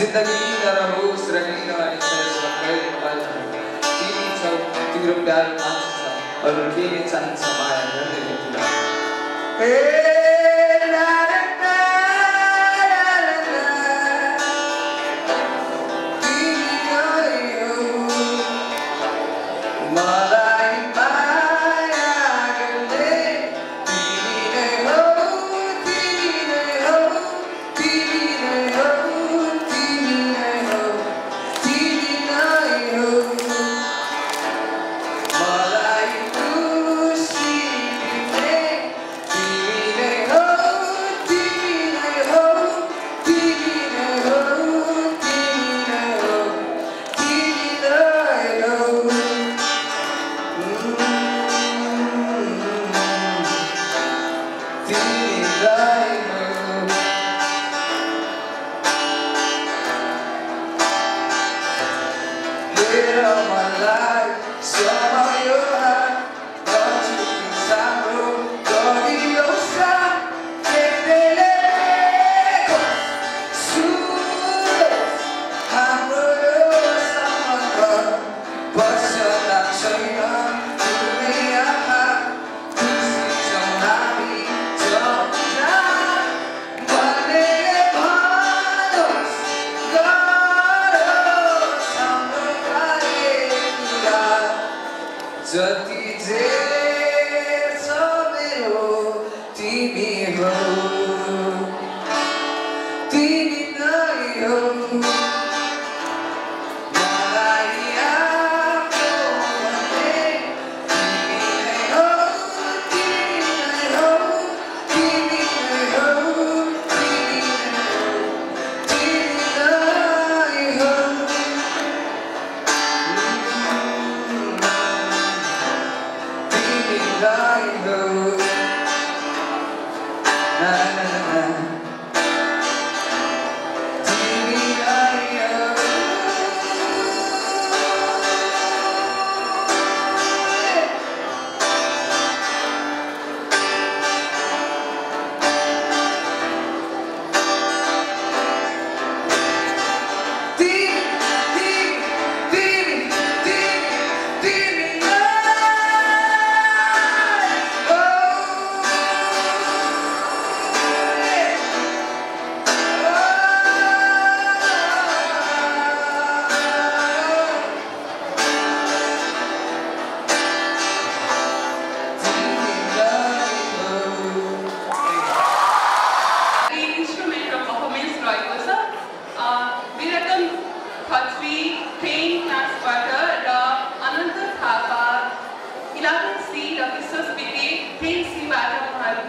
ज़िंदगी जरा रोज रंगीन वाली सर संगल पल तीन सौ तीरों प्यार पाँच सौ और रुपये ने चाँद समाया घर ले लिया I know. Kristus biti hin si baru malu.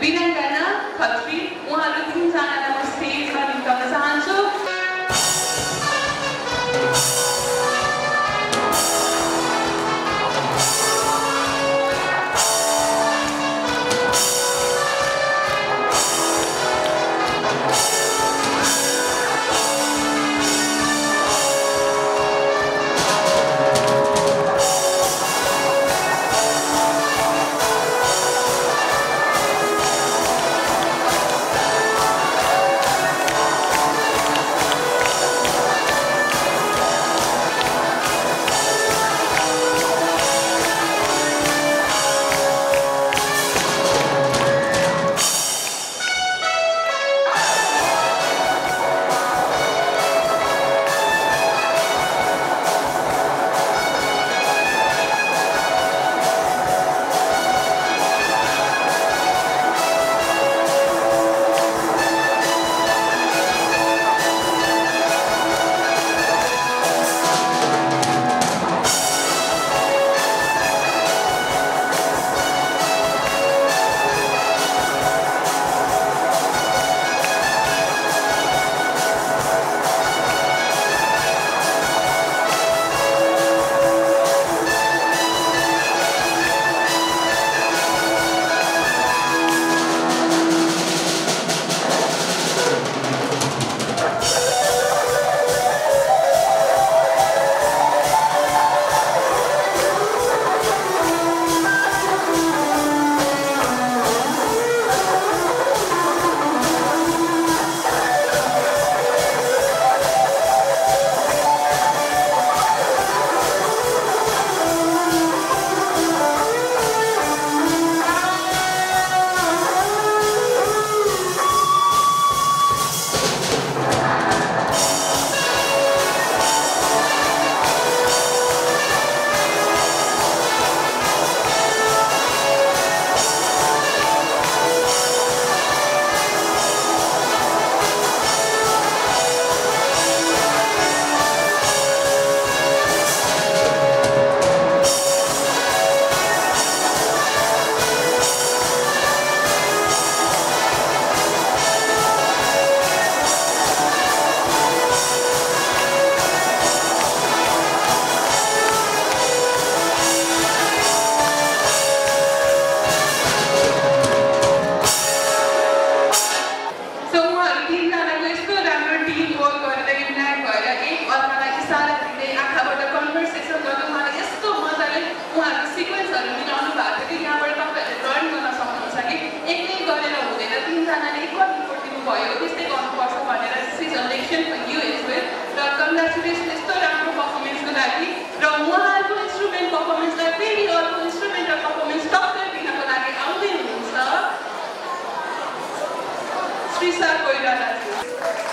Bidan karena khotri, uhalu tim sana melhor da sua.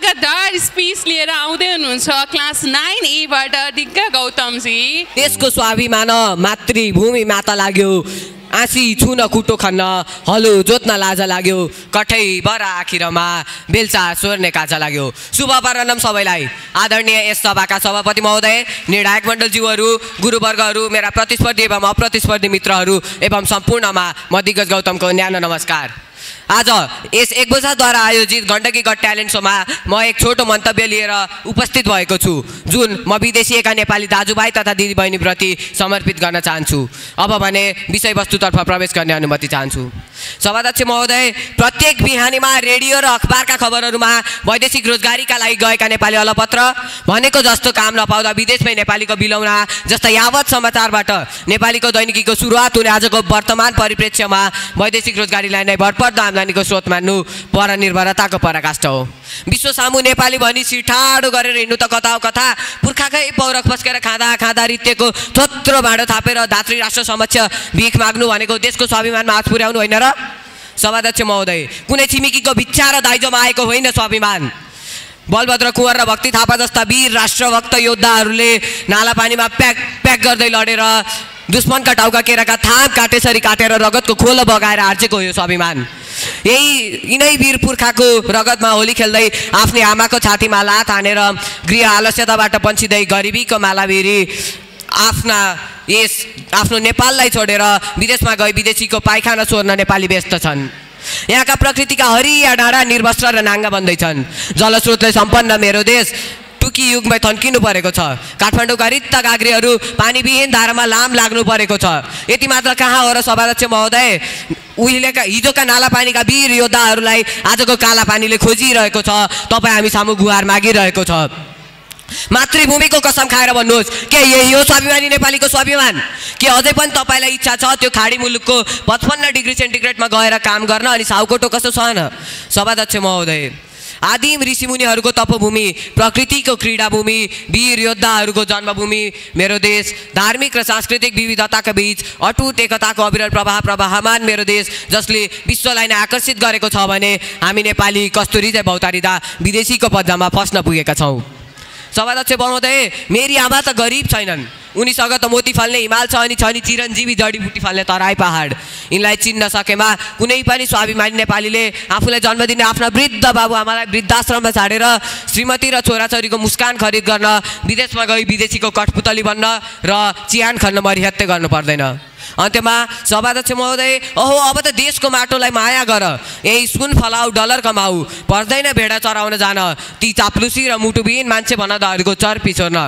धमाकादार स्पिच लिएर आउँदै हुनुहुन्छ क्लास नाइन एबाट दिग्गा गौतमजी देशको स्वाभिमान मातृभूमि माता लाग्यो. आँसी छुन कुटो खन्न हलो जोत्न लाज लाग्यो. कठै बर आखिरमा बेलचा स्वर्ने काजा लाग्यो. शुभ अपरान्नम सबैलाई आदरणीय यस सभाका सभापति महोदय निर्णायक मण्डलज्यूहरू गुरुवर्गहरू मेरा प्रतिस्पर्धी एवं अप्रतिस्पर्धी मित्रहरू एवं सम्पूर्णमा म दिग्गज गौतमको न्यानो नमस्कार आज यस एक बजाद्वारा आयोजित गण्डकी गट ट्यालेन्ट सोमा म एक छोटो मन्तव्य लिएर उपस्थित भएको छु जुन म विदेशिएका नेपाली दाजुभाइ तथा दिदीबहिनीप्रति समर्पित गर्न चाहन्छु। अब भने विषयवस्तुतर्फ प्रवेश गर्ने अनुमति चाहन्छु। सभाध्यक्ष महोदय प्रत्येक बिहानीमा रेडियो र अखबारका खबरहरूमा वैदेशिक रोजगारीका लागि गएका नेपाली अलपत्र भनेको जस्तो काम नपाउँदा विदेशमै नेपालीको बिलौना जस्ता यावत समाचारबाट नेपालीको दैनिकीको सुरुवात हुने आजको वर्तमान परिप्रेक्ष्यमा वैदेशिक रोजगारीलाई नै भरपर्दो आम्दानीको स्रोत मान्नु परनिर्भरताको पराकाष्ठ हो। विश्व सामु नेपाली भनी सिठाडो गरेर हिँड्नु त कथा कथा? पुर्खाकै पौरख पस्केर खाँदा खाँदा रित्तेको थोत्रो भाँडो थापेर धात्री राष्ट्र समक्ष भिख माग्नु भनेको देशको स्वाभिमानमा हात पुर्याउनु होइन र? सभाध्यक्ष महोदय कुनै छिमेकीको भिक्षा र दाइजोमा आएको होइन स्वाभिमान। बलभद्र कुँवर र भक्ति थापा जस्ता वीर राष्ट्रभक्त योद्धाहरूले नाला पानीमा प्याक प्याक गर्दै लडेर दुश्मनका टाउका केराका थाप काटेसरी काटेर रगतको खोलो बगाएर आर्जेको यो स्वाभिमान। यही यिनै वीर पुर्खाको रगतमा होली खेल्दै आफ्नै आमाको छातीमा लात हानेर गृह आलस्यताबाट पन्छिँदै गरिबीको मालाभिरी आफ्ना यस आफ्नो नेपाललाई छोडेर विदेशमा गई विदेशीको पाइखाना चोर्न नेपाली व्यस्त छन्। यहाँका प्रकृतिका हरिया डाँडा निर्वस्त्र र नाङ्गा बन्दैछन् जलस्रोतले सम्पन्न मेरो देश टुकी युगमै थन्किनु परेको छ। काठमाडौँका रित्त गाग्रीहरू पानीविहीन धारामा लाम लाग्नु परेको छ। यति मात्र कहाँ हो र सभाध्यक्ष महोदय? उहिलेका हिजोका नाला पानीका वीर योद्धाहरूलाई आजको काला पानीले खोजिरहेको छ। तपाईँ हामी सामु गुहार मागिरहेको छ। मातृभूमिको कसम खाएर भन्नुहोस् के यही हो स्वाभिमानी नेपालीको स्वाभिमान? के अझै पनि तपाईँलाई इच्छा छ त्यो खाडी मुलुकको पचपन्न डिग्री सेन्टिग्रेडमा गएर काम गर्न अनि साउको टोकसो सहन? सभाध्यक्ष महोदय आदिम ऋषिमुनिहरूको तपभूमि प्रकृतिको क्रीडाभूमि वीर योद्धाहरूको जन्मभूमि मेरो देश धार्मिक र सांस्कृतिक विविधताका बीच अटुट एकताको अविरल प्रवाह प्रवाहमान मेरो देश जसले विश्वलाई नै आकर्षित गरेको छ भने हामी नेपाली कस्तुरी चाहिँ भौतारिँदा विदेशीको पद्दामा फस्न पुगेका छौँ। सभाध्यक्ष महोदय मेरी आमा त गरिब छैनन्। उनीसँग त मोती फल्ने हिमाल छ अनि छ नि चिरञ्जीवी जडीबुटी फल्ने तराई पहाड। यिनलाई चिन्न सकेमा कुनै पनि स्वाभिमानी नेपालीले आफूलाई जन्म दिने आफ्ना वृद्ध बाबुआमालाई वृद्धाश्रममा छाडेर श्रीमती र छोराछोरीको मुस्कान खरिद गर्न विदेशमा गई विदेशीको कठपुतली बन्न र चिहान खन्न मरिहत्ते गर्नु पर्दैन। अन्त्यमा सभाध्यक्ष महोदय ओहो अब त देशको माटोलाई माया गर। यही सुन फलाऊ डलर कमाऊ पर्दैन भेडा चराउन जान। ती चाप्लुसी र मुटुबिन मान्छे भनदाहरूको चर्पी छोड्न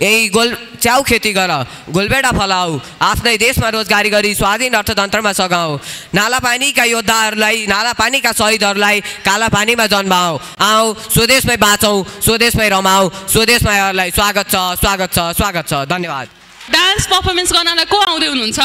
यही गोल च्याउ खेती गर। गोलबेडा फलाऊ आफ्नै देशमा रोजगारी गरी स्वाधीन अर्थतन्त्रमा सघाऊ नाला पानीका योद्धाहरूलाई नाला पानीका शहीदहरूलाई काला पानीमा जन्माऊ आऊ स्वदेशमै बाँचौँ स्वदेशमै रमाऊ स्वदेशमा स्वागत छ स्वागत छ स्वागत छ। धन्यवाद। डान्स पर्फर्मेन्स गर्नलाई को आउँदै हुनुहुन्छ?